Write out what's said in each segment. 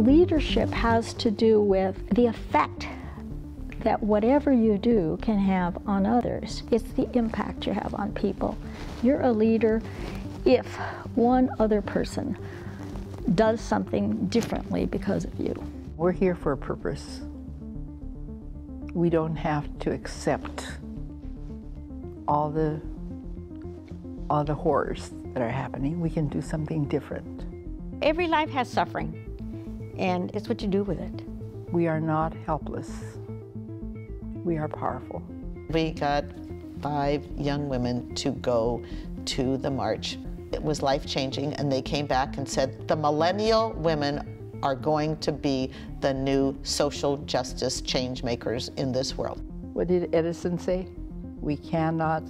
Leadership has to do with the effect that whatever you do can have on others. It's the impact you have on people. You're a leader if one other person does something differently because of you. We're here for a purpose. We don't have to accept all the all the horrors that are happening. We can do something different. Every life has suffering, and it's what you do with it. We are not helpless. We are powerful. We got five young women to go to the march. It was life changing, and they came back and said the millennial women are going to be the new social justice change makers in this world. What did Edison say? We cannot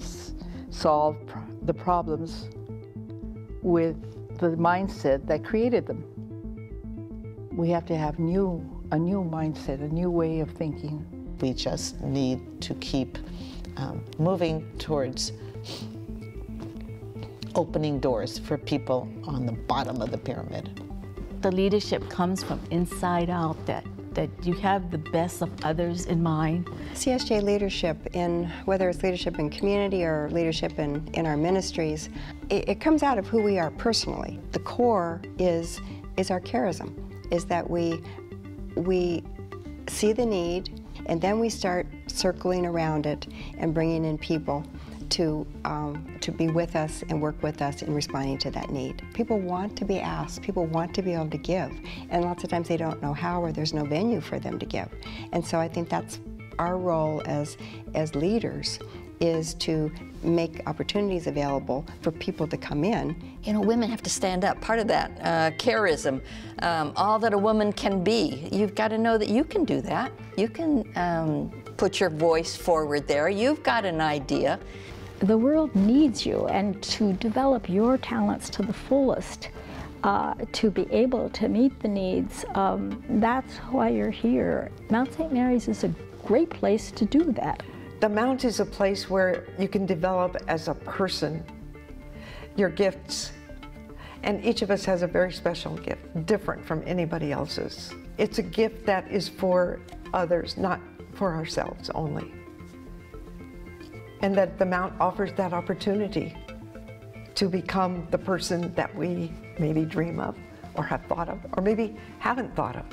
solve the problems with the mindset that created them. We have to have new, a new mindset, a new way of thinking. We just need to keep um, moving towards opening doors for people on the bottom of the pyramid. The leadership comes from inside out, that, that you have the best of others in mind. CSJ leadership, in whether it's leadership in community or leadership in, in our ministries, it, it comes out of who we are personally. The core is, is our charism, is that we, we see the need and then we start circling around it and bringing in people to, um, to be with us and work with us in responding to that need. People want to be asked, people want to be able to give, and lots of times they don't know how or there's no venue for them to give. And so I think that's our role as, as leaders is to make opportunities available for people to come in. You know, women have to stand up. Part of that, uh, um, all that a woman can be. You've got to know that you can do that. You can um, put your voice forward there. You've got an idea. The world needs you, and to develop your talents to the fullest, uh, to be able to meet the needs, um, that's why you're here. Mount St. Mary's is a great place to do that. The Mount is a place where you can develop as a person your gifts. And each of us has a very special gift, different from anybody else's. It's a gift that is for others, not for ourselves only and that the Mount offers that opportunity to become the person that we maybe dream of or have thought of or maybe haven't thought of.